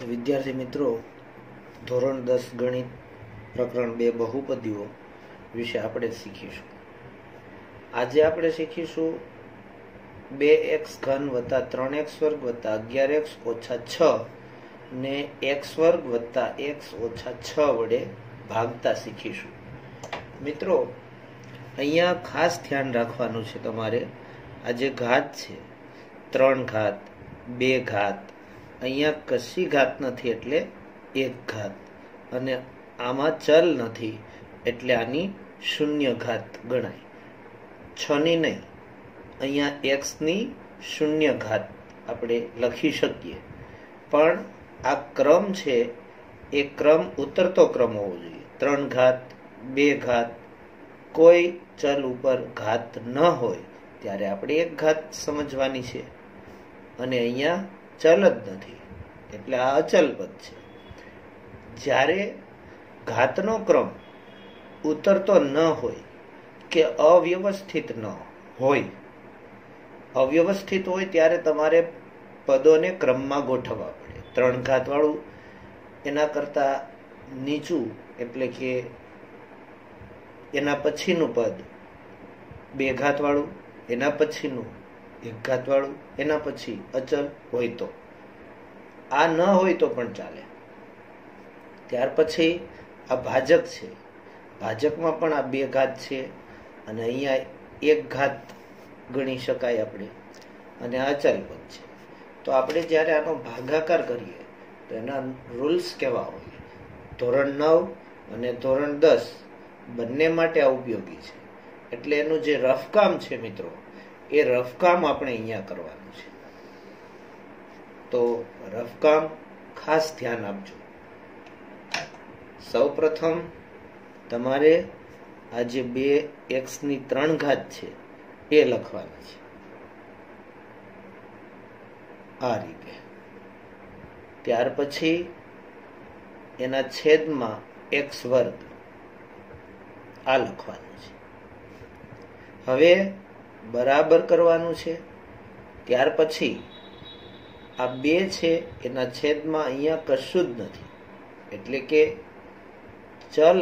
તો વિદ્યાર્થી મિત્રો, ધોરણ દસ ગણિત પ્રકરણ બે બહુપદીઓ વિશે આપણે શીખીશું. આજે આપણે શીખીશું બે એક્સ ઘન વત્તા ત્રણ એક્સ વર્ગ વત્તા અગિયાર એક્સ ઓછા છ ને એક્સ વર્ગ વત્તા એક્સ ઓછા છ વડે ભાગતા શીખીશું. મિત્રો, અહીંયા ખાસ ધ્યાન રાખવાનું છે તમારે. આ જે ઘાત છે, ત્રણ ઘાત, બે ઘાત અહીંયા કશી ઘાત નથી એટલે એક ઘાત. અને આમાં ચલ નથી એટલે આની શૂન્ય ઘાત ગણાય. છની નહીં. અહીંયા એક્સની શૂન્ય ઘાત આપણે લખી શકીએ. પણ આ ક્રમ છે, એ ક્રમ ઉતરતો ક્રમ હોવો જોઈએ. ત્રણ ઘાત, બે ઘાત, કોઈ ચલ ઉપર ઘાત ન હોય, ત્યારે આપણે એક ઘાત સમજવાની છે. અને અહીંયા ચલ જ નથી. એટલે આ અચલ પદ છે. જ્યારે ઘાતનો ક્રમ ઉતરતો ન હોય કે અવ્યવસ્થિત ન હોય, અવ્યવસ્થિત હોય ત્યારે તમારે પદોને ક્રમમાં ગોઠવવા પડે. ત્રણ ઘાતવાળું, એના કરતાં નીચું એટલે કે એના પછીનું પદ બે ઘાતવાળું, એના પછીનું એક ઘાતવાળું એના પછી અચલ હોય તો. આ ન હોય તો પણ ચાલે. ત્યાર પછી આ ભાજક છે. ભાજકમાં પણ આ બે ઘાત છે અને અહીંયા એક ઘાત ગણી શકાય આપણે. અને અચલ પદ છે. તો આપણે જ્યારે આનો ભાગાકાર કરીએ, તો એના રૂલ્સ કેવા હોય? ધોરણ નવ અને ધોરણ દસ બંને માટે આ ઉપયોગી છે. એટલે એનું જે રફકામ છે મિત્રો એ રફકામ આપણે અહીંયા કરવાનું છે. તો રફકામ ખાસ ધ્યાન આપજો. સૌ પ્રથમ તમારે આ જે બે એક્સની ત્રણ ઘાત છે એ લખવાની છે. આ રીતે. ત્યાર પછી એના છેદમાં એક્સ વર્ગ આ લખવાનું છે. હવે બરાબર કરવાનું છે. ત્યાર પછી આ બે છે એના છેદમાં અહીંયા કશું જ નથી. એટલે કે ચલ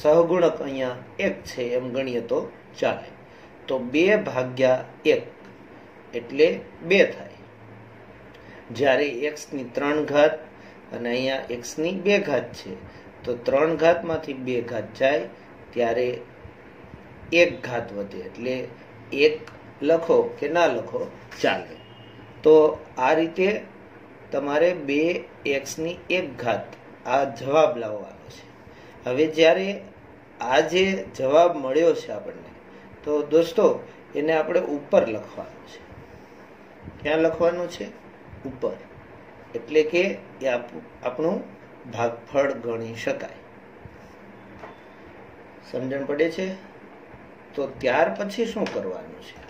સહગુણક અહીંયા એક છે એમ ગણીએ તો ચાલે. તો બે ભાગ્યા એક એટલે બે થાય. જ્યારે એક્સની ત્રણ ઘાત અને અહીંયા એક્સની બે ઘાત છે, તો ત્રણ ઘાતમાંથી બે ઘાત જાય, ત્યારે એક ઘાત વધે. એટલે એક લખો કે ના લખો? ચાલે. તો આ રીતે તમારે બે એક્સની એક ઘાત આ જવાબ લાવવાનો છે. હવે જ્યારે આ જે જવાબ મળ્યો છે આપણને તો દોસ્તો એને આપણે ઉપર લખવાનું છે. ક્યાં લખવાનું છે? ઉપર. એટલે કે એ આપણું ભાગફળ ગણી શકાય. સમજણ પડે છે? તો ત્યાર પછી શું કરવાનું છે?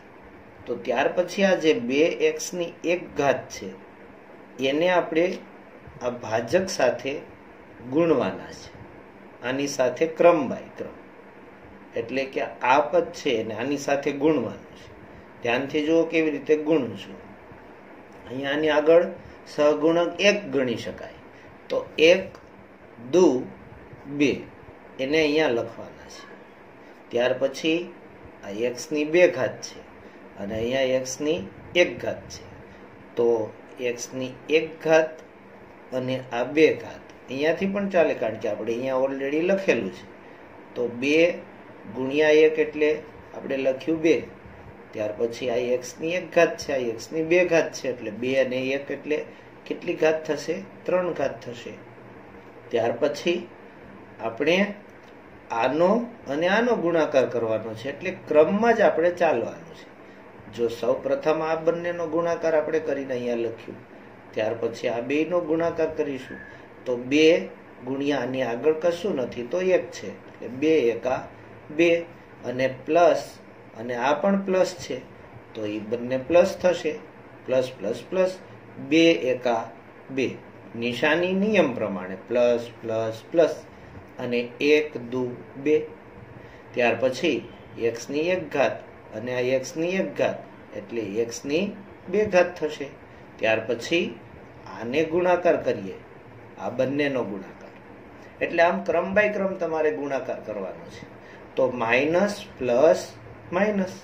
તો ત્યાર પછી આ જે બે એક્સની એક ઘાત છે, એને આપણે આ ભાજક સાથે ગુણવાના છે. આની સાથે ક્રમ બાય ક્રમ. એટલે કે આ પદ છે એને આની સાથે ગુણવાનું છે. ધ્યાનથી જુઓ કેવી રીતે ગુણું છું. અહીંયા આની આગળ સહગુણક એક ગણી શકાય. તો એક દુ બે. એને અહીંયા લખવાના છે. ત્યાર પછી આ એક્સની બે ઘાત છે અને અહીંયા એક્સની એક ઘાત છે. તો એક્સની એક ઘાત અને આ બે ઘાત. અહીંયાથી પણ ચાલે કારણ કે આપણે અહીંયા ઓલરેડી લખેલું છે. તો બે ગુણ્યા એક એટલે આપણે લખ્યું બે. ત્યાર પછી આ એક્સની એક ઘાત છે, આ એક્સની બે ઘાત છે એટલે બે અને એક એટલે કેટલી ઘાત થશે? ત્રણ ઘાત થશે. ત્યાર પછી આપણે આનો અને આનો ગુણાકાર કરવાનો છે. એટલે ક્રમમાં જ આપણે ચાલવાનું છે. જો સૌ પ્રથમ આ બંનેનો ગુણાકાર આપણે કરીને અહીંયા લખ્યું, ત્યાર પછી આ બેનો ગુણાકાર કરીશું, તો બે ગુણ્યા આની આગળ કશું નથી, તો એક છે. એટલે બે એકા બે, અને પ્લસ, અને આ પણ પ્લસ છે, તો એ બંને પ્લસ થશે. પ્લસ પ્લસ પ્લસ, બે એકા બે. નિશાની નિયમ પ્રમાણે, પ્લસ પ્લસ પ્લસ. અને એક દુ બે. ત્યાર પછી એક્સની એક ઘાત અને આ એક્સની એક ઘાત એટલે એક્સની બે ઘાત થશે. ત્યાર પછી આને ગુણાકાર કરીએ. આ બંનેનો ગુણાકાર. એટલે આમ ક્રમ બાય ક્રમ તમારે ગુણાકાર કરવાનો છે. તો માઇનસ પ્લસ માઇનસ.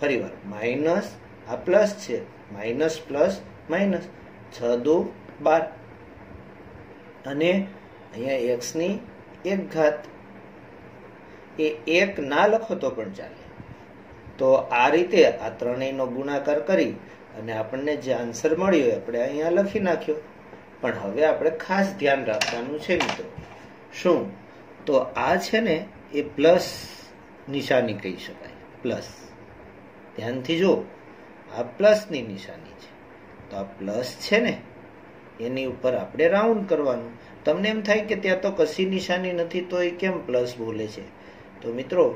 ફરી વાર, માઇનસ આ પ્લસ છે. Minus plus minus. છ દુ બાર. અને અહીંયા એક્સની એક એ એક ના લખો તો પણ ચાલે. તો આ રીતે આ ત્રણેયનો ગુણાકાર કરી અને આપણને જે આન્સર મળ્યો આપણે અહીંયા લખી નાખ્યો. પણ હવે આપણે ખાસ ધ્યાન રાખવાનું છે મિત્રો. શું? તો આ છે ને એ પ્લસ નિશાની કહી શકાય. પ્લસ ધ્યાનથી જો આ પ્લસની નિશાની છે. તો આ પ્લસ છે ને. એની ઉપર આપણે રાઉન્ડ કરવાનું. તમને એમ થાય કે ત્યાં તો કશી નિશાની નથી, તો એ કેમ પ્લસ બોલે છે? તો મિત્રો,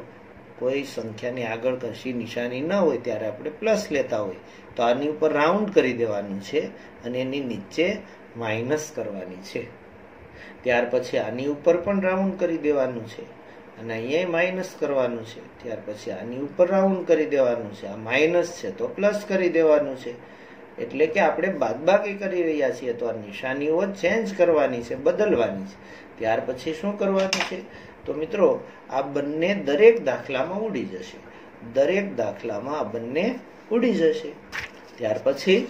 કોઈ સંખ્યાની આગળ કશી નિશાની ન હોય, ત્યારે આપણે પ્લસ લેતા હોય. તો આની ઉપર રાઉન્ડ કરી દેવાનું છે અને એની નીચે માઇનસ કરવાની છે. ત્યાર પછી આની ઉપર પણ રાઉન્ડ કરી દેવાનું છે. અને અહીંયા માઇનસ કરવાનું છે. ત્યાર પછી આની ઉપર રાઉન્ડ કરી દેવાનું છે. આ માઇનસ છે, તો પ્લસ કરી દેવાનું છે. એટલે કે આપણે બાદબાકી કરી રહ્યા છીએ તો આ નિશાનીઓ ચેન્જ કરવાની છે, બદલવાની છે. ત્યાર પછી શું કરવાનું છે? તો મિત્રો, આ બંને દરેક દાખલામાં ઉડી જશે. દરેક દાખલામાં આ બંને ઉડી જશે. ત્યાર પછી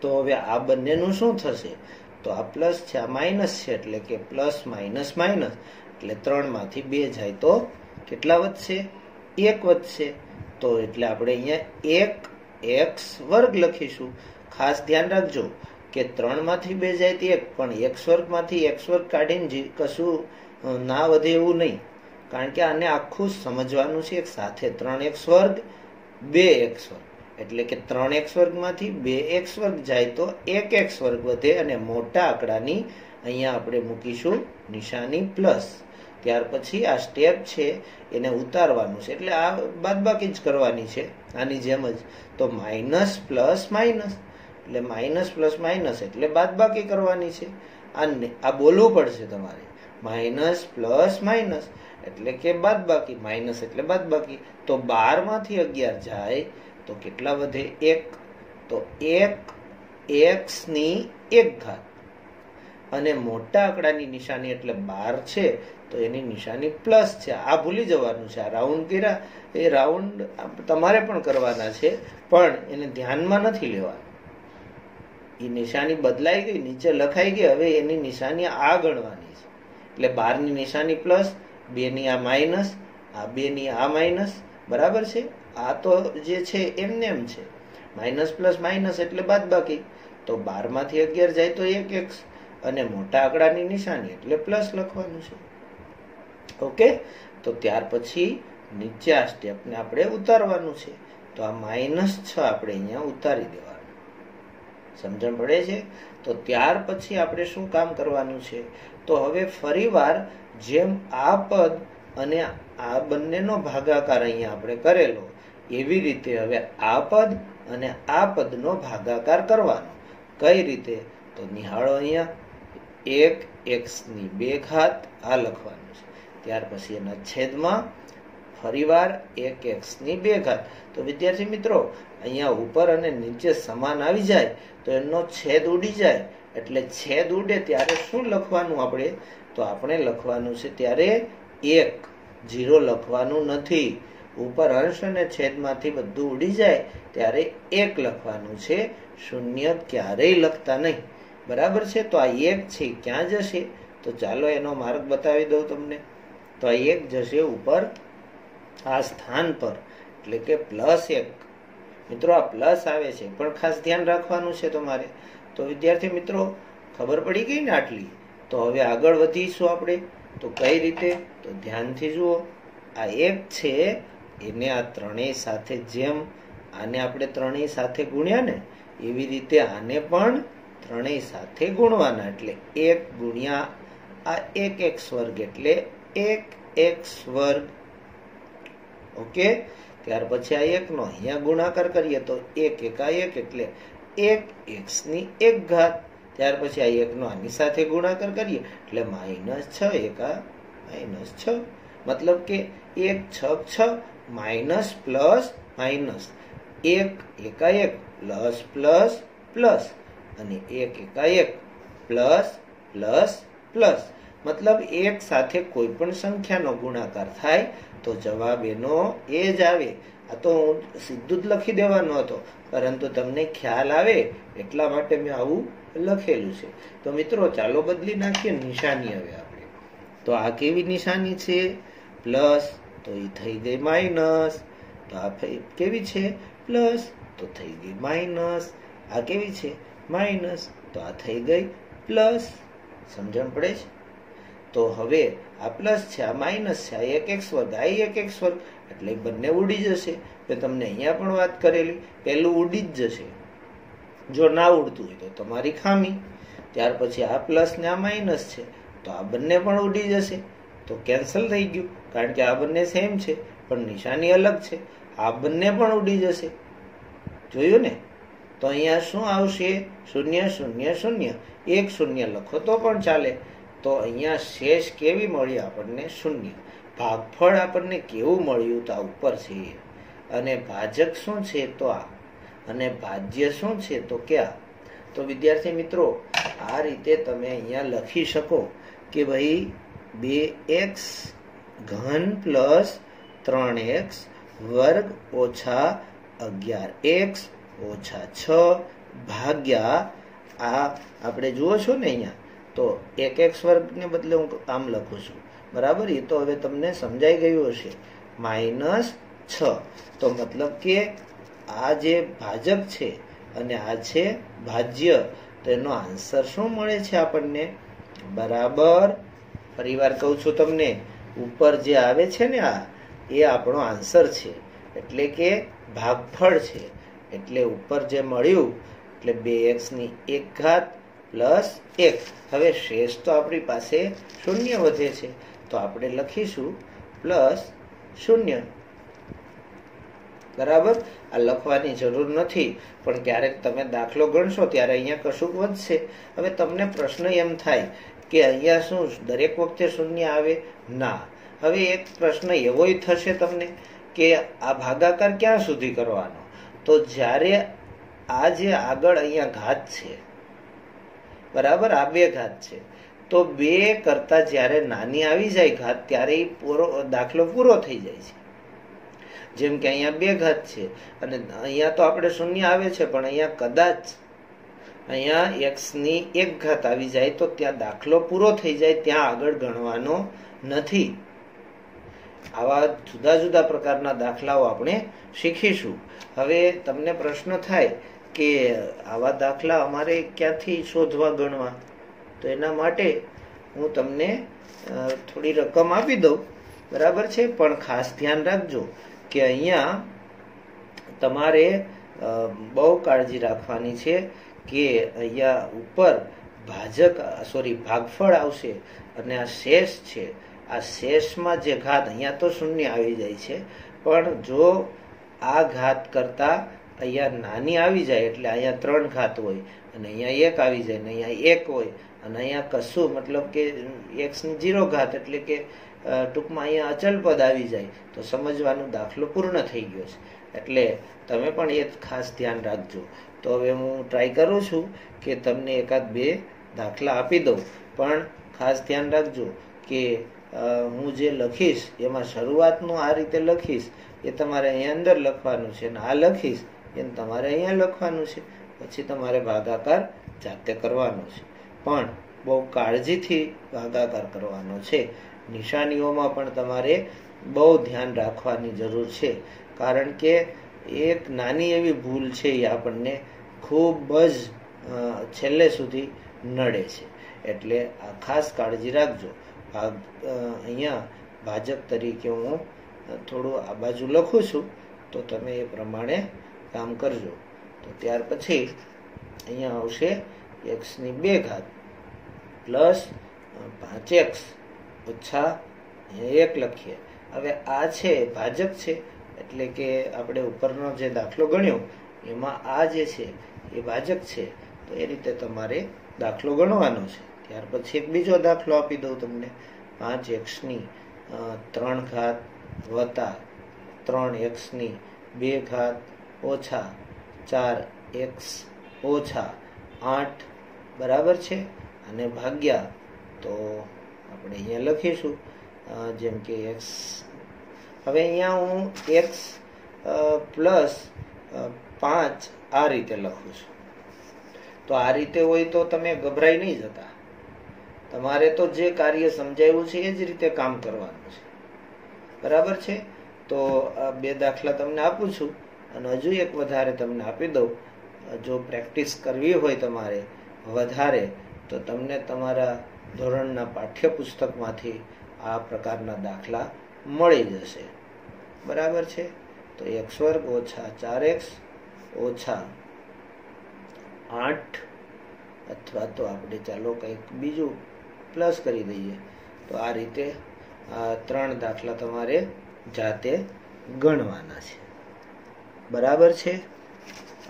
તો હવે આ બંનેનું શું થશે? તો આ પ્લસ છે, આ માઇનસ છે, એટલે કે પ્લસ માઇનસ માઇનસ. એટલે ત્રણમાંથી બે જાય તો કેટલા વધશે? એક વધશે. તો એટલે આપણે અહીંયા એક એક્સ વર્ગ લખીશું. ખાસ ધ્યાન રાખજો કે ત્રણમાંથી બે જાય તે એક, પણ એક્સ વર્ગમાંથી એક્સ વર્ગ કાઢીને કશું ના વધે એવું નહીં. કારણ કે આને આખું સમજવાનું છે એક સાથે. ત્રણ એક્સ વર્ગ બે એક્સ વર્ગ એટલે કે ત્રણ એક્સ વર્ગમાંથી બે એક્સ વર્ગ જાય તો એક એક્સ વર્ગ વધે અને મોટા આંકડાની અહીંયા આપણે મૂકીશું નિશાની પ્લસ. ત્યાર પછી આ સ્ટેપ છે, એને ઉતારવાનું છે. એટલે આ બાદબાકી જ કરવાની છે, આની જેમ જ. તો માઇનસ પ્લસ માઇનસ એટલે માઇનસ પ્લસ માઇનસ એટલે બાદબાકી કરવાની છે. આ આ બોલવું પડશે તમારે. માઇનસ પ્લસ માઇનસ એટલે કે બાદબાકી માઇનસ એટલે બાદબાકી. તો બારમાંથી અગિયાર જાય, તો કેટલા વધે? એક. તો એક એક્સની એક ઘાત. અને મોટા આંકડાની નિશાની એટલે બાર છે તો એની નિશાની પ્લસ છે. આ ભૂલી જવાનું છે. આ રાઉન્ડ કર્યા, એ રાઉન્ડ તમારે પણ કરવાના છે, પણ એને ધ્યાનમાં નથી લેવાનું. એ નિશાની બદલાઈ ગઈ, નીચે લખાઈ ગઈ, હવે એની નિશાની આ ગણવાની છે. એટલે બારની નિશાની પ્લસ બેની આ માઇનસ આ બેની આ માઇનસ બરાબર છે? આ તો જે છે એમને એમ છે. માઇનસ પ્લસ માઇનસ એટલે બાદ બાકી. તો બારમાંથી અગિયાર જાય તો એક એક્સ અને મોટા આંકડાની નિશાની એટલે પ્લસ લખવાનું છે. ઓકે તો ત્યાર પછી નીચે આ સ્ટેપને આપણે ઉતારવાનું છે. તો આ માઇનસ છ આપણે અહીંયા ઉતારી દેવાનું. સમજણ પડે છે? તો ત્યાર પછી આપણે શું કામ કરવાનું છે? તો હવે ફરીવાર જેમ આ પદ અને આ બંનેનો ભાગાકાર અહીંયા આપણે કરેલો, એવી રીતે હવે આ પદ અને આ પદનો ભાગાકાર કરવાનો. કઈ રીતે? તો નિહાળો અહીંયા. એક એક્સની બે ઘાત આ લખવાનું છે. ત્યાર પછી એના છેદમાં ફરીવાર એક એક્સની બે ઘાત. તો વિદ્યાર્થી મિત્રો, અહીંયા ઉપર અને નીચે સમાન આવી જાય તો એનો છેદ ઉડી જાય. એટલે છેદ ઉડે ત્યારે શું લખવાનું આપણે? તો આપણે લખવાનું છે ત્યારે એક. જીરો લખવાનું નથી. ઉપર અંશ અને છેદમાંથી બધું ઉડી જાય ત્યારે એક લખવાનું છે. શૂન્ય ક્યારેય લખતા નહીં. બરાબર છે? તો આ એક છે, ક્યાં જશે? તો ચાલો એનો માર્ગ બતાવી દઉં તમને. તો આ એક જશે ઉપર આ સ્થાન પર. એટલે કે પ્લસ એક. મિત્રો, આ પ્લસ આવે છે. પણ ખાસ ધ્યાન રાખવાનું છે તમારે. તો વિદ્યાર્થી મિત્રો, ખબર પડી ગઈ ને આટલી? તો હવે આગળ વધીશું આપણે. તો કઈ રીતે? તો ધ્યાનથી જુઓ. આ એક છે. એને આ ત્રણેય સાથે જેમ આને આપણે ત્રણેય સાથે ગુણ્યા ને, એવી રીતે આને પણ ત્રણેય સાથે ગુણવાના. એટલે એક ગુણ્યા આ એક એક સ્વર્ગ એટલે એક એક્સ વર્ગ ઓકે? ત્યાર પછી આ એક નો અહીંયા ગુણાકાર કરીએ તો એક એકા એક એટલે એક એક્સની એક ઘાત. ત્યાર પછી આ એક નો આની સાથે ગુણાકાર કરીએ એટલે માઇનસ છ એકા માઇનસ છ. મતલબ કે એક છ છ માઇનસ પ્લસ માઇનસ એક એકા એક પ્લસ પ્લસ પ્લસ. અને એક એકા એક પ્લસ પ્લસ પ્લસ. મતલબ એક સાથે કોઈ પણ સંખ્યાનો ગુણાકાર થાય તો જવાબ એનો એ જ આવે. આ તો હું સીધું જ લખી દેવાનો હતો. પરંતુ તમને ખ્યાલ આવે એટલા માટે મેં આવું લખેલું છે. તો મિત્રો, ચાલો બદલી નાખીએ. નિશાની હવે આપણે. તો આ કેવી નિશાની છે? પ્લસ તો એ થઈ ગઈ માઇનસ. તો આ કેવી છે? પ્લસ તો થઈ ગઈ માઇનસ. આ કેવી છે? માઇનસ. તો આ થઈ ગઈ પ્લસ. સમજણ પડે છે? તો હવે આ પ્લસ છે, આ માઇનસ છે, આ એક એક્સ વર્ગ આ એક એક્સ વર્ગ એટલે બંને ઉડી જશે. મેં તમને અહીંયા પણ વાત કરેલી, પહેલું ઉડી જ જશે. જો ના ઉડતું હોય તો તમારી ખામી. ત્યાર પછી આ પ્લસ ને આ માઇનસ છે, તો આ બંને પણ ઉડી જશે. તો કેન્સલ થઈ ગયું, કારણ કે આ બંને સેમ છે, પણ નિશાની અલગ છે. આ બંને પણ ઉડી જશે. જોયું ને? તો અહીંયા શું આવશે? શૂન્ય શૂન્ય શૂન્ય. એક શૂન્ય લખો તો પણ ચાલે. તો અહીંયા શેષ કેવી મળી આપણને? શૂન્ય. ભાગફળ આપણને કેવું મળ્યું તો ઉપર છે? અને ભાજક શું છે તો આ? અને ભાજ્ય શું છે તો ક્યાં? તો વિદ્યાર્થી મિત્રો, આ રીતે તમે અહીંયા લખી શકો કે ભાઈ બે એક્સ ઘન પ્લસ ત્રણ એક્સ વર્ગ ઓછા અગિયાર એક્સ ઓછા છ ભાગ્યા આ આપણે જુઓ છો ને અહીંયા? તો એક એક્સ વર્ગને બદલે હું આમ લખું છું. બરાબર? એ તો હવે તમને સમજાઈ ગયું હશે. માઇનસ છ. તો મતલબ કે આ જે ભાજક છે અને આ છે ભાજ્ય, તો એનો આન્સર શું મળે છે આપણને? બરાબર? ફરીવાર કહું છું તમને, ઉપર જે આવે છે ને આ, એ આપણો આન્સર છે. એટલે કે ભાગફળ છે. એટલે ઉપર જે મળ્યું, એટલે બે એક્સની એક ઘાત પ્લસ એક. હવે શેષ તો આપણી પાસે શૂન્ય વધે છે. તો આપણે લખીશું પ્લસ શૂન્ય. બરાબર? આ લખવાની જરૂર નથી. પણ ક્યારેક તમે દાખલો ગણશો ત્યારે અહીંયા કશુંક વધશે. હવે તમને પ્રશ્ન એમ થાય કે અહીંયા શું દરેક વખતે શૂન્ય આવે? ના. હવે એક પ્રશ્ન એવોય થશે તમને કે આ ભાગાકાર ક્યાં સુધી કરવાનો? તો જ્યારે આ જે આગળ અહીંયા ઘાત છે બરાબર આ બે ઘાત છે. તો બે કરતા જ્યારે નાની આવી જાય ઘાત, ત્યારે પૂરો, દાખલો પૂરો થઈ જાય છે. જેમ કે અહીંયા બે ઘાત છે. અને અહીંયા તો આપણે શૂન્ય આવે છે, પણ અહીંયા કદાચ અહીંયા એક્સની એક ઘાત આવી જાય તો ત્યાં દાખલો પૂરો થઈ જાય, ત્યાં આગળ ગણવાનો નથી. આવા જુદા જુદા પ્રકારના દાખલાઓ આપણે શીખીશું. હવે તમને પ્રશ્ન થાય કે આવા દાખલા અમારે ક્યાંથી શોધવા ગણવા? તો એના માટે હું તમને થોડી રકમ આપી દઉં. બરાબર છે? પણ ખાસ ધ્યાન રાખજો કે અહીંયા તમારે બહુ કાળજી રાખવાની છે કે અહીંયા ઉપર ભાજક, સોરી, ભાગફળ આવશે અને આ શેષ છે. આ શેષમાં જે ઘાત અહીંયા તો શૂન્ય આવી જાય છે. પણ જો આ ઘાત કરતા અહીંયા નાની આવી જાય એટલે અહીંયા ત્રણ ઘાત હોય, અને અહીંયા એક આવી જાય ને અહીંયા એક હોય, અને અહીંયા કશું મતલબ કે એક જીરો ઘાત એટલે કે ટૂંકમાં અહીંયા અચલ પદ આવી જાય, તો સમજવાનો દાખલો પૂર્ણ થઈ ગયો છે. એટલે તમે પણ એ ખાસ ધ્યાન રાખજો. તો હવે હું ટ્રાય કરું છું કે તમને એકાદ બે દાખલા આપી દઉં. પણ ખાસ ધ્યાન રાખજો કે હું જે લખીશ, એમાં શરૂઆતનું આ રીતે લખીશ, એ તમારે અહીંયા અંદર લખવાનું છે, અને આ લખીશ એને તમારે અહીંયા લખવાનું છે, પછી તમારે ભાગાકાર જાતે કરવાનો છે. પણ બહુ કાળજીથી ભાગાકાર કરવાનો છે. નિશાનીઓમાં પણ તમારે બહુ ધ્યાન રાખવાની જરૂર છે. કારણ કે એક નાની એવી ભૂલ છે એ આપણને ખૂબ જ છેલ્લે સુધી નડે છે. એટલે આ ખાસ કાળજી રાખજો. ભાગ અહીંયા ભાજક તરીકે હું થોડું આ બાજુ લખું છું, તો તમે એ પ્રમાણે કામ કરજો. તો ત્યાર પછી અહીંયા આવશે એક્સની બે ઘાત પ્લસ પાંચ એક્સ ઓછા એક લખીએ. હવે આ છે ભાજક છે, એટલે કે આપણે ઉપરનો જે દાખલો ગણ્યો, એમાં આ જે છે એ ભાજક છે. તો એ રીતે તમારે દાખલો ગણવાનો છે. ત્યાર પછી એક બીજો દાખલો આપી દઉં તમને. પાંચ એક્સની ત્રણ ઘાત વત્તા ત્રણ એક્સની બે ઘાત ઓછા ચાર એક્સ ઓછા આઠ બરાબર છે? અને ભાગ્યા તો આપણે અહીંયા લખીશું જેમ કે એક્સ. હવે અહીંયા હું એક્સ પ્લસ પાંચ આ રીતે લખું છું. તો આ રીતે હોય તો તમે ગભરાઈ નહીં જતા. તમારે તો જે કાર્ય સમજાયું છે એ જ રીતે કામ કરવાનું છે. બરાબર છે? તો આ બે દાખલા તમને આપું છું. અને હજુ એક વધારે તમને આપી દઉં. જો પ્રેક્ટિસ કરવી હોય તમારે વધારે, તો તમને તમારા ધોરણના પાઠ્યપુસ્તકમાંથી આ પ્રકારના દાખલા મળી જશે. બરાબર છે? તો એક્સ વર્ગ ઓછા ચાર એક્સ ઓછા આઠ, અથવા તો આપણે ચાલો કંઈક બીજું પ્લસ કરી દઈએ. તો આ રીતે ત્રણ દાખલા તમારે જાતે ગણવાના છે. બરાબર છે?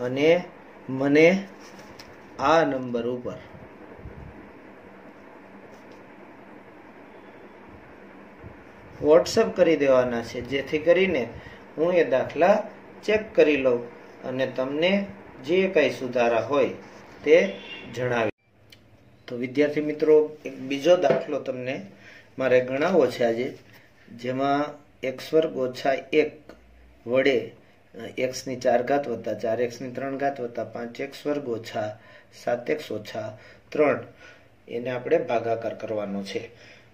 અને મને આ નંબર ઉપર વોટ્સઅપ કરી દેવાના છે, જેથી કરીને હું એ દાખલા ચેક કરી લઉં અને તમને જે કંઈ સુધારા હોય તે જણાવી. તો વિદ્યાર્થી મિત્રો, એક બીજો દાખલો તમને મારે ગણાવવો છે આજે, જેમાં એક્સ વર્ગ ઓછા એક વડે એક્સની ચાર ઘાત વત્તા ચાર એક્સની ત્રણ ઘાત વત્તા પાંચ એક્સ વર્ગ ઓછા સાત એક્સ ઓછા ત્રણ. એને આપણે ભાગાકાર કરવાનો છે.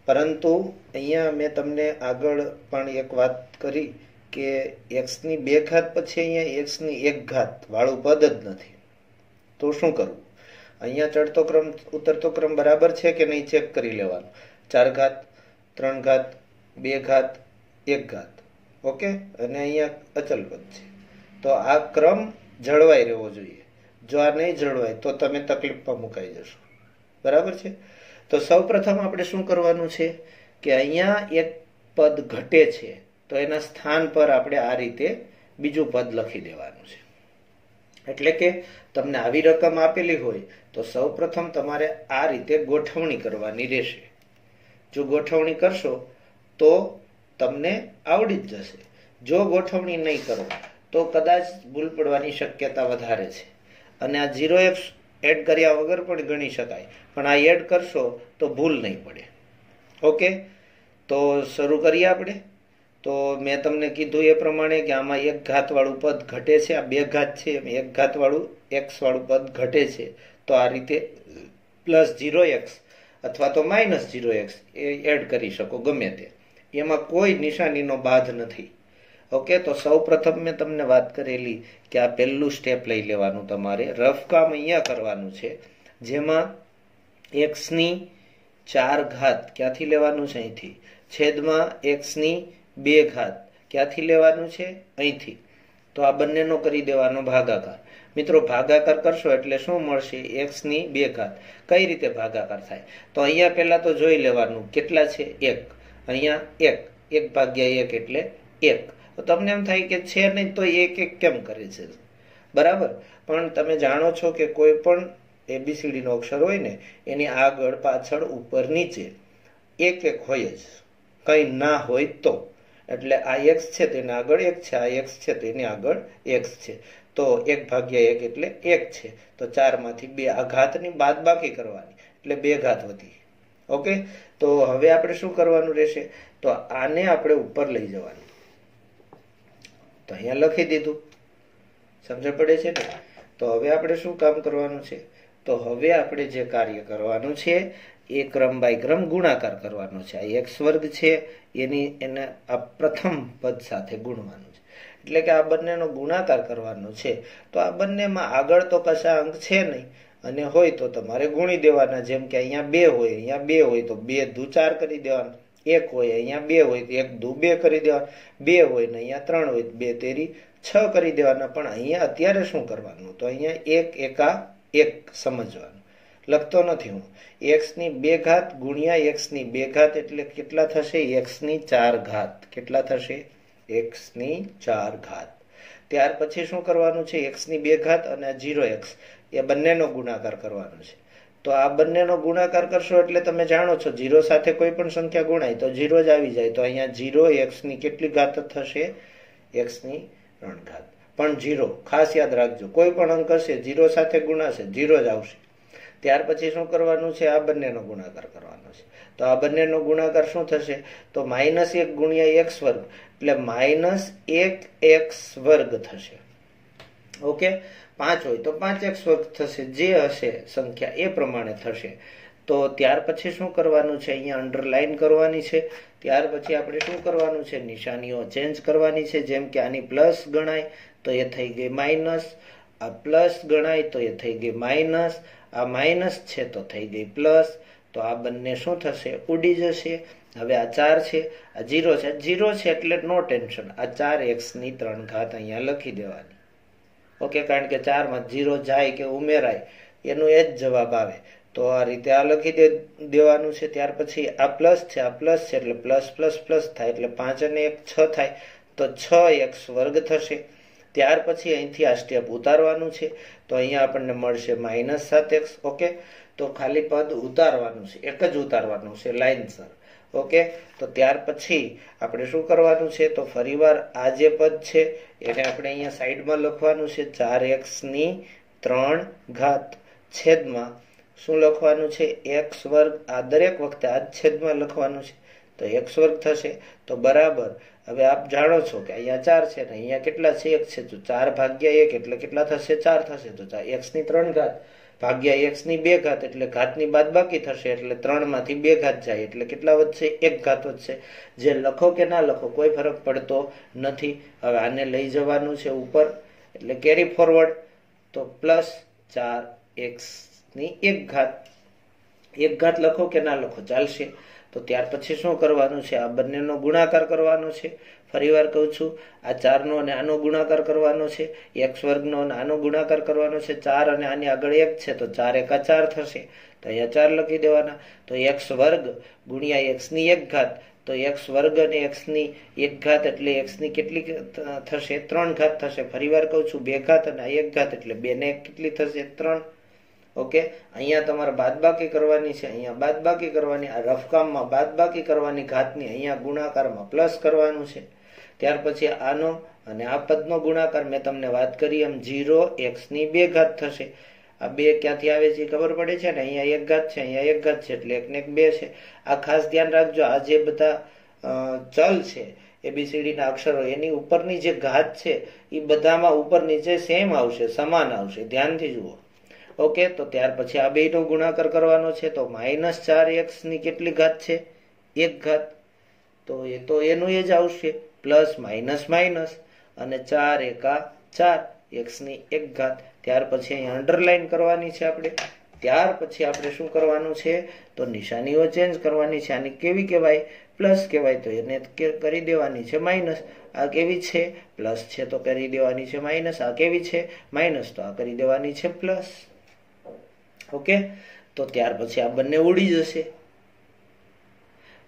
પરંતુ અહીંયા મેં તમને આગળ પણ એક વાત કરી કે એક્સની બે ઘાત પછી અહીંયા એક્સની એક ઘાત વાળું પદ જ નથી. તો શું કરવું અહીંયા ચડતો ક્રમ, ઉતરતો ક્રમ બરાબર છે કે નહીં ચેક કરી લેવાનો? ચાર ઘાત, ત્રણ ઘાત, બે ઘાત, એક ઘાત. ઓકે? અને અહીંયા અચલ પદ છે. તો આ ક્રમ જળવાઈ રહેવો જોઈએ. જો આ નહીં જળવાય, તો તમે તકલીફમાં મુકાઈ જશો. બરાબર છે? તો સૌ પ્રથમ આપણે શું કરવાનું છે કે અહીંયા એક પદ ઘટે છે, તો એના સ્થાન પર આપણે આ રીતે બીજું પદ લખી દેવાનું છે. એટલે કે તમને આવી રકમ આપેલી હોય, તો સૌ પ્રથમ તમારે આ રીતે ગોઠવણી કરવાની રહેશે. જો ગોઠવણી કરશો, તો તમને આવડી જ જશે. જો ગોઠવણી નહીં કરો, તો કદાચ ભૂલ પડવાની શક્યતા વધારે છે. અને આ ઝીરો એક્સ એડ કર્યા વગર પણ ગણી શકાય. પણ આ એડ કરશો તો ભૂલ નહીં પડે. ઓકે તો શરૂ કરીએ આપણે? તો મેં તમને કીધું એ પ્રમાણે કે આમાં એક ઘાતવાળું પદ ઘટે છે. આ બે ઘાત છે એક ઘાતવાળું એક્સવાળું પદ ઘટે છે. તો આ રીતે પ્લસ ઝીરો એક્સ અથવા તો માઇનસ ઝીરો એક્સ એ એડ કરી શકો, ગમે તે. એમાં કોઈ નિશાનીનો બાધ નથી. ઓકે તો સૌ પ્રથમ મેં તમને વાત કરેલી કે આ પહેલું સ્ટેપ લઈ લેવાનું તમારે. રફ કામ અહીંયા કરવાનું છે, જેમાં એક્સની ચાર ઘાત ક્યાંથી લેવાનું છે અહીંથી? છેદમાં એક્સની બે ઘાત ક્યાંથી લેવાનું છે? અહીંથી. તો આ બંનેનો કરી દેવાનો ભાગાકાર. મિત્રો, ભાગાકાર કરશો એટલે શું મળશે? એક્સની બે ઘાત. કઈ રીતે ભાગાકાર થાય? તો અહીંયા પહેલાં તો જોઈ લેવાનું કેટલા છે? એક. અહીંયા એક એક ભાગ્યા એક એટલે એક. તો તમને એમ થાય કે છે નહીં તો એક એક કેમ કરે છે? બરાબર? પણ તમે જાણો છો કે કોઈ પણ એબીસીડીનો અક્ષર હોય ને, એની આગળ પાછળ ઉપર નીચે એક એક હોય જ. કંઈ ના હોય તો. એટલે આ એક્સ છે તેના આગળ એક છે, આ એક્સ છે તેની આગળ એક્સ છે. તો એક ભાગ્યા એક એટલે એક છે. તો ચારમાંથી બે આ ઘાતની બાદ બાકી કરવાની. એટલે બે ઘાત વધી. ઓકે? તો હવે આપણે શું કરવાનું રહેશે? તો આને આપણે ઉપર લઈ જવાનું. તો અહીંયા લખી દીધું. સમજણ પડે છે ને? તો હવે આપણે શું કામ કરવાનું છે? તો હવે આપણે જે કાર્ય કરવાનું છે, એ ક્રમ બાય ક્રમ ગુણાકાર કરવાનો છે. આ એક્સ વર્ગ છે, એની એને આ પ્રથમ પદ સાથે ગુણવાનું છે. એટલે કે આ બંનેનો ગુણાકાર કરવાનો છે. તો આ બંનેમાં આગળ તો કશા અંક છે નહીં. અને હોય તો તમારે ગુણી દેવાના, જેમ કે અહીંયા બે હોય, અહીંયા બે હોય તો બે દુ ચાર કરી દેવાના. એક હોય, અહીંયા બે હોય તો એક દુ બે કરી દેવાના. બે હોય ને અહીંયા ત્રણ હોય બે તેરી છ કરી દેવાના. પણ અહીંયા અત્યારે શું કરવાનું? તો અહીંયા એક એકા એક સમજવાનું. લખતો નથી હું. એક્સની બે ઘાત ગુણ્યા એક્સની બે ઘાત એટલે કેટલા થશે? એક્સની ચાર ઘાત. કેટલા થશે? એક્સની ચાર ઘાત. ત્યાર પછી શું કરવાનું છે? એક્સની બે ઘાત અને જીરો એક્સ એ બંનેનો ગુણાકાર કરવાનો છે. તો આ બંનેનો ગુણાકાર કરશો એટલે તમે જાણો છો જીરો સાથે કોઈ પણ સંખ્યા ગુણાય તો જીરો જ આવી જાય. તો અહીંયા જીરો એક્સની કેટલી ઘાત થશે? એક્સની ત્રણ ઘાત. પણ જીરો ખાસ યાદ રાખજો, કોઈ પણ અંક હશે જીરો સાથે ગુણાશે જીરો જ આવશે. ત્યાર પછી શું કરવાનું છે? આ બંનેનો ગુણાકાર કરવાનો છે. તો આ બંનેનો ગુણાકાર શું થશે? તો માઇનસ એક ગુણ્યા એક્સ વર્ગ એટલે માઇનસ એક એક્સ વર્ગ થશે. ઓકે? પાંચ હોય તો પાંચ એક્સ વર્ગ થશે. જે હશે સંખ્યા એ પ્રમાણે થશે. તો ત્યાર પછી શું કરવાનું છે? અહીંયા અંડરલાઇન કરવાની છે. ત્યાર પછી આપણે શું કરવાનું છે? નિશાનીઓ ચેન્જ કરવાની છે. જેમ કે આની પ્લસ ગણાય તો એ થઈ ગઈ માઇનસ આ પ્લસ ગણાય તો એ થઈ ગઈ માઇનસ આ માઇનસ છે તો થઈ ગઈ પ્લસ તો આ બંને શું થશે? ઉડી જશે. હવે આ ચાર છે, આ જીરો છે જીરો છે એટલે નો ટેન્શન આ ચાર એક્સની ત્રણ ઘાત અહીંયા લખી દેવાની. ઓકે, કારણ કે ચારમાં જીરો જાય કે ઉમેરાય, એનું એ જ જવાબ આવે. તો આ રીતે આ લખી દે, દેવાનું છે, ત્યાર પછી આ પ્લસ છે, આ પ્લસ છે એટલે પ્લસ પ્લસ પ્લસ થાય એટલે પાંચ અને એક છ થાય. તો છ એક્સ વર્ગ થશે. ત્યાર પછી અહીંથી આ સ્ટેપ ઉતારવાનું છે. તો અહીંયા આપણને મળશે માઇનસ સાત એક્સ ઓકે? તો ખાલી પદ ઉતારવાનું છે, એક જ ઉતારવાનું છે લાઇનસર ઓકે? તો ત્યાર પછી આપણે શું કરવાનું છે? તો ફરીવાર આ જે પદ છે, એને આપણે અહીંયા સાઈડમાં લખવાનું છે ચાર એક્સની ત્રણ ઘાત છેદમાં. શું લખવાનું છે? એક્સ વર્ગ આ દરેક વખતે આ છેદમાં લખવાનું છે. તો એક્સ વર્ગ થશે. તો બરાબર. હવે આપ જાણો છો કે અહીંયા ચાર છે ને અહીંયા કેટલા છે? એક છે તો ચાર ભાગ્યા એક એટલે કેટલા થશે? ચાર થશે. તો એક્સની ત્રણ ઘાત. ભાગ્યા એક્સની બે ઘાત એટલે ઘાતની બાદ બાકી થશે એટલે ત્રણમાંથી બે ઘાત જાય એટલે કેટલા વધશે? એક ઘાત વધશે. જે લખો કે ના લખો કોઈ ફરક પડતો નથી. હવે આને લઈ જવાનું છે ઉપર. એટલે કેરી ફોરવર્ડ તો પ્લસ ચાર એક્સની એક ઘાત. એક ઘાત લખો કે ના લખો? ચાલશે. તો ત્યાર પછી શું કરવાનું છે? આ બંનેનો ગુણાકાર કરવાનો છે. ફરીવાર કહું છું, આ ચારનો અને આનો ગુણાકાર કરવાનો છે. એક્સ વર્ગનો અને આનો ગુણાકાર કરવાનો છે. ચાર અને આની આગળ એક છે, તો ચાર એકા ચાર થશે. તો અહીંયા ચાર લખી દેવાના. તો એક્સ વર્ગ ગુણ્યા એક્સની એક ઘાત. તો એક્સ વર્ગ અને એક્સની એક ઘાત એટલે એક્સની કેટલી થશે? ત્રણ ઘાત થશે. ફરીવાર કહું છું, બે ઘાત અને એક ઘાત એટલે બેને કેટલી થશે? ત્રણ. ઓકે? અહીંયા તમારે બાદબાકી કરવાની છે, અહીંયા બાદબાકી કરવાની, આ રફકામમાં બાદબાકી કરવાની ઘાતની અહીંયા ગુણાકારમાં પ્લસ કરવાનું છે. ત્યાર પછી આનો અને આ પદનો ગુણાકાર મેં તમને વાત કરી એમ જીરો એક્સની બે ઘાત થશે. આ બે ક્યાંથી આવે છે ખબર પડે છે ને? અહીંયા એક ઘાત છે, અહીંયા એક ઘાત છે, એટલે એકને એક બે છે. આ ખાસ ધ્યાન રાખજો, આ જે બધા ચલ છે એબીસીડીના અક્ષરો, એની ઉપરની જે ઘાત છે એ બધામાં ઉપર નીચે સેમ આવશે, સમાન આવશે. ધ્યાનથી જુઓ. ઓકે, તો ત્યાર પછી આ બેનો ગુણાકાર કરવાનો છે, તો માઇનસ ચાર એક્સની કેટલી ઘાત છે? એક ઘાત. તો એ તો એનું એ જ આવશે, પ્લસ માઇનસ માઇનસ અને ચાર એકા ચાર એક્સની એક ઘાત. ત્યાર પછી અહીં અંડરલાઈન કરવાની છે આપણે. ત્યાર પછી આપણે શું કરવાનું છે? તો નિશાનીઓ ચેન્જ કરવાની છે. આની કેવી કહેવાય? પ્લસ કહેવાય, તો એને કરી દેવાની છે માઇનસ આ કેવી છે? પ્લસ છે, તો કરી દેવાની છે માઇનસ આ કેવી છે? માઇનસ તો આ કરી દેવાની છે પ્લસ. ઓકે? તો ત્યાર પછી આ બંને ઉડી જશે.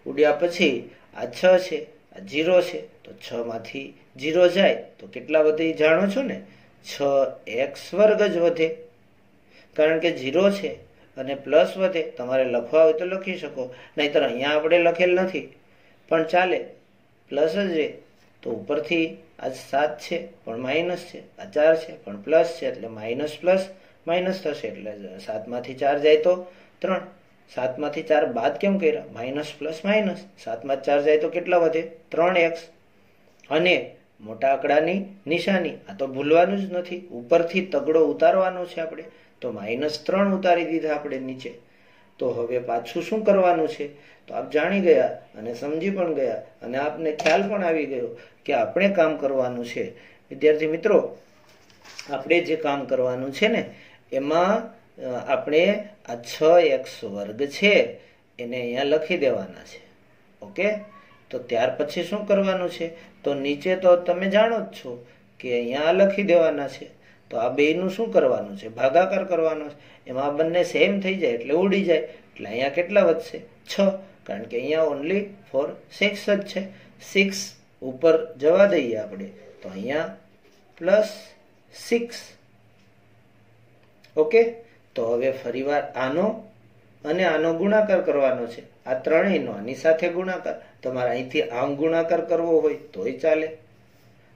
ઉડ્યા પછી આ છ છે, આ જીરો છે, તો છ માંથી જીરો જાય. તો કેટલા વધે જાણો છો ને? છ એક્સ વર્ગ જ વધે. કારણ કે જીરો છે અને પ્લસ વધે. તમારે લખવા હોય તો લખી શકો. નહીતર અહીંયા આપણે લખેલ નથી. પણ ચાલે. પ્લસ જ રે. તો ઉપરથી આ સાત છે, પણ માઇનસ છે. આ ચાર છે, પણ પ્લસ છે. એટલે માઇનસ પ્લસ. માઇનસ થશે એટલે સાતમાંથી ચાર જાય તો ત્રણ. સાતમાંથી ચાર બાદ કેમ કર્યા? Minus plus minus. સાતમાં ચાર જાય તો કેટલા વધે? ત્રણ એક્સ. અને મોટા આંકડાની નિશાની. આ તો ભૂલવાનું જ નથી. ઉપરથી તગડો ઉતારવાનો છે આપણે. તો માઇનસ ત્રણ ઉતારી દીધા આપણે નીચે. તો હવે પાછું શું કરવાનું છે? તો આપ જાણી ગયા અને સમજી પણ ગયા અને આપને ખ્યાલ પણ આવી ગયો કે આપણે કામ કરવાનું છે. વિદ્યાર્થી મિત્રો, આપણે જે કામ કરવાનું છે ને એમાં આપણે આ છ એક્સ વર્ગ છે, એને અહીંયા લખી દેવાના છે. ઓકે? તો ત્યાર પછી શું કરવાનું છે? તો નીચે તો તમે જાણો જ છો કે અહીંયા લખી દેવાના છે. તો આ બેનું શું કરવાનું છે? ભાગાકાર કરવાનો છે. એમાં બંને સેમ થઈ જાય એટલે ઉડી જાય. એટલે અહીંયા કેટલા વધશે? છ. કારણ કે અહીંયા ઓનલી ફોર સિક્સ જ છે. સિક્સ ઉપર જવા દઈએ આપણે. તો અહીંયા પ્લસ સિક્સ ઓકે? તો હવે ફરીવાર આનો અને આનો ગુણાકાર કરવાનો છે. આ ત્રણેયનો, આની સાથે ગુણાકાર. તમારે અહીંથી આમ ગુણાકાર કરવો હોય તોય ચાલે.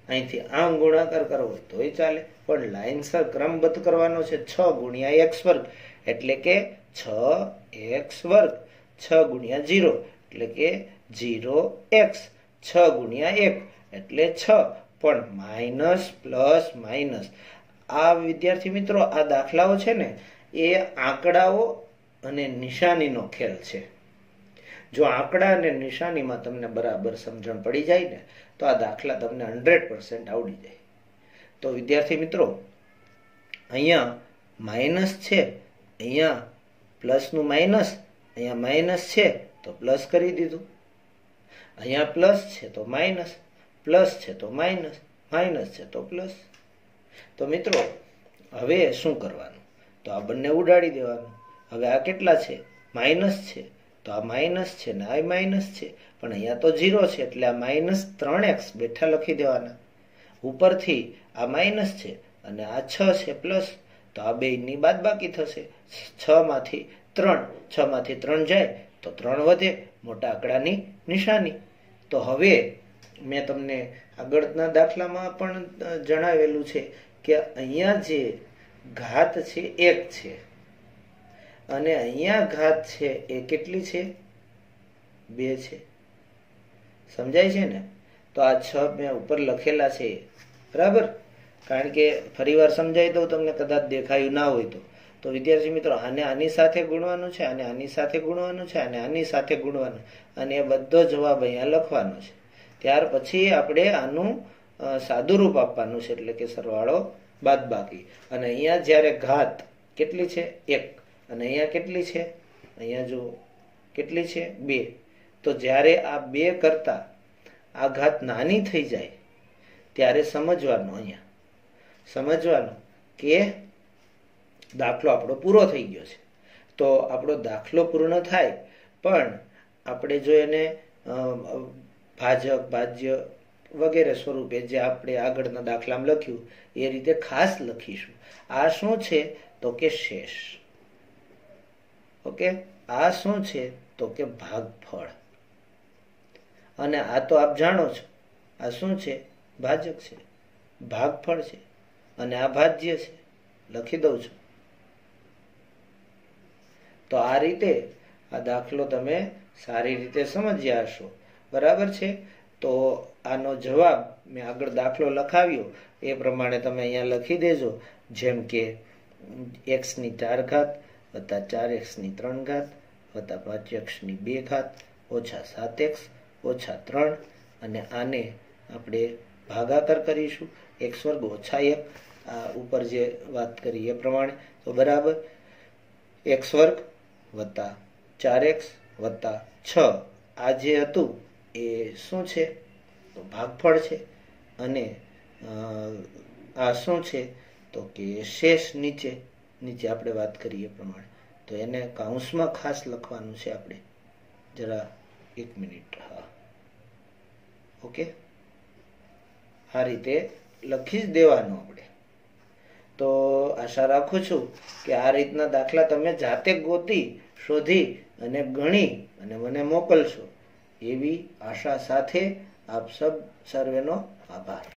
અહીંથી આમ ગુણાકાર કરવો હોય તોય ચાલે. પણ લાઇનસર ક્રમબદ્ધ કરવાનો છે. છ ગુણ્યા એક્સ વર્ગ. એટલે કે છ એક્સ વર્ગ. છ ગુણ્યા જીરો એટલે કે જીરો એક્સ. છ ગુણ્યા એક. એટલે છ. પણ માઇનસ પ્લસ માઇનસ. આ વિદ્યાર્થી મિત્રો, આ દાખલાઓ છે ને, એ આંકડાઓ અને નિશાનીનો ખેલ છે. જો આંકડા અને નિશાનીમાં તમને બરાબર સમજણ પડી જાય ને, તો આ દાખલા તમને હંડ્રેડ પર્સન્ટ આવડી જાય. તો વિદ્યાર્થી મિત્રો, અહીંયા માઇનસ છે, અહીંયા પ્લસનું માઇનસ, અહીંયા માઇનસ છે, તો પ્લસ કરી દીધું. અહીંયા પ્લસ છે તો માઇનસ, પ્લસ છે તો માઇનસ માઇનસ છે તો પ્લસ. તો મિત્રો, હવે શું કરવાનું? તો આ બંને ઉડાડી દેવાનું. હવે આ કેટલા છે? માઇનસ છે. તો આ માઇનસ છે ને આ માઇનસ છે. પણ અહીંયા તો ઝીરો છે, એટલે આ માઇનસ ત્રણ એક્સ બેઠા લખી દેવાના. ઉપરથી આ માઇનસ છે અને આ છ છે પ્લસ, તો આ બેની બાદ બાકી થશે. છ માંથી ત્રણ, છ માંથી ત્રણ જાય, તો ત્રણ વધે, મોટા આંકડાની નિશાની. તો હવે મેં તમને આગળના દાખલામાં પણ જણાવેલું છે કે અહીંયા જે ઘાત છે એક છે. અને અહીંયા ઘાત છે એ કેટલી છે? બે છે. સમજાય છે ને? તો આ છ મેં ઉપર લખેલા છે. બરાબર? કારણ કે ફરીવાર સમજાવી દઉં તમને, કદાચ દેખાયું ના હોય તો. તો વિદ્યાર્થી મિત્રો, આને આની સાથે ગુણવાનું છે અને આની સાથે ગુણવાનું છે અને આની સાથે ગુણવાનું. અને એ બધો જવાબ અહીંયા લખવાનો છે. ત્યાર પછી આપણે આનું સાદુરૂપ આપવાનું છે એટલે કે સરવાળો બાદ બાકી અને અહીંયા જ્યારે ઘાત કેટલી છે? એક. અને અહીંયા કેટલી છે? અહીંયા જો કેટલી છે? બે. તો જ્યારે આ બે કરતા આ ઘાત નાની થઈ જાય, ત્યારે સમજવાનું અહીંયા. સમજવાનું કે દાખલો આપણો પૂરો થઈ ગયો છે. તો આપણો દાખલો પૂર્ણ થાય, પણ આપણે જો એને ભાજક, ભાજ્ય વગેરે સ્વરૂપે જે આપણે આગળના દાખલામાં લખ્યું, એ રીતે ખાસ લખીશું. આ શું છે? તો કે શેષ. ઓકે? આ શું છે? તો કે ભાગફળ. અને આ તો આપ જાણો છો. આ શું છે? ભાજક છે. ભાગફળ છે. અને આ ભાજ્ય છે. લખી દઉં છું. તો આ રીતે આ દાખલો તમે સારી રીતે સમજ્યા હશો. બરાબર છે? તો આનો જવાબ મેં આગળ દાખલો લખાવ્યો. એ પ્રમાણે તમે અહીંયા લખી દેજો. જેમ કે એક્સની ચાર ઘાત વત્તા ચાર એક્સની ત્રણ ઘાત વત્તા પાંચ એક્સની બે ઘાત ઓછા સાત એક્સ ઓછા ત્રણ. અને આને આપણે ભાગાકાર કરીશું. એક્સ વર્ગ ઓછા એક. આ ઉપર જે વાત કરી એ પ્રમાણે. તો બરાબર. એક્સ વર્ગ વત્તા ચાર એક્સ વત્તા છ. આ જે હતું એ શું છે? ભાગફળ છે અને આ શું છે? તો કે શેષ નીચે નીચે આપણે વાત કરીએ પ્રમાણે. તો એને કાઉન્સમાં ખાસ લખવાનું છે આપણે. જરા એક મિનિટ, હા. ઓકે? આ રીતે લખી જ દેવાનું આપણે. તો આશા રાખું છું કે આ રીતના દાખલા તમે જાતે ગોતી, શોધી અને ગણી અને મને મોકલશો. એવી આશા સાથે આપ સબ સર્વેનો આભાર.